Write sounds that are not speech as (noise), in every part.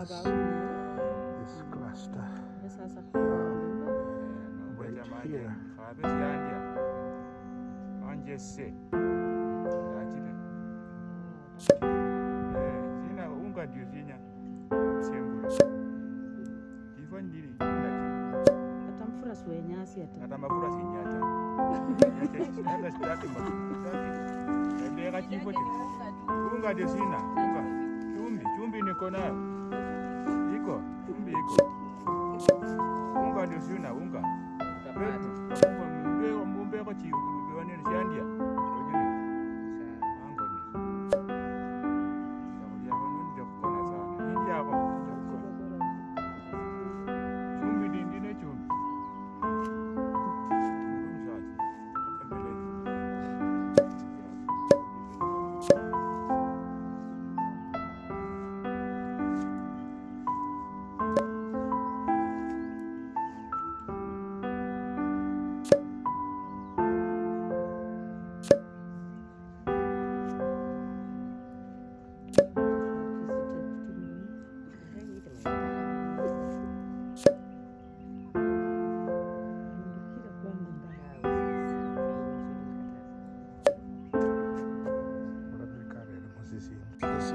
Yes. This cluster. Um, right here. atamafurasi wenyasi atamafurasi nyata yakachifo ungati zvina Chumvi niko nayo, iko chumvi, iko unga, ndio sina unga mumbe mumbe ko chiu kiwanele shandia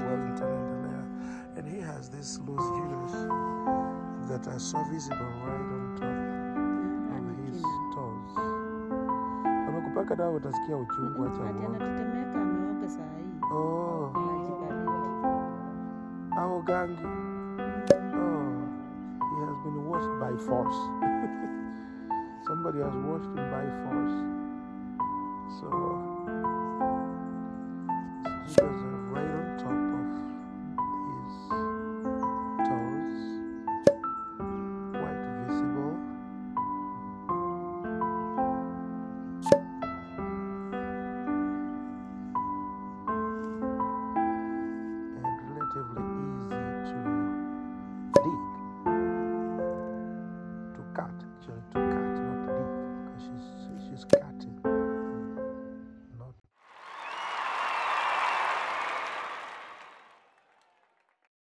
Wellington Endelea, and he has these loose healers that are so visible right on top of his toes. Amekupaka dawa utasikia uchungu acha ati uoga. anatetemeka ameoga saa Oh, au gangi. Oh, he has been washed by force. (laughs) Somebody has washed him by force. So, Jesus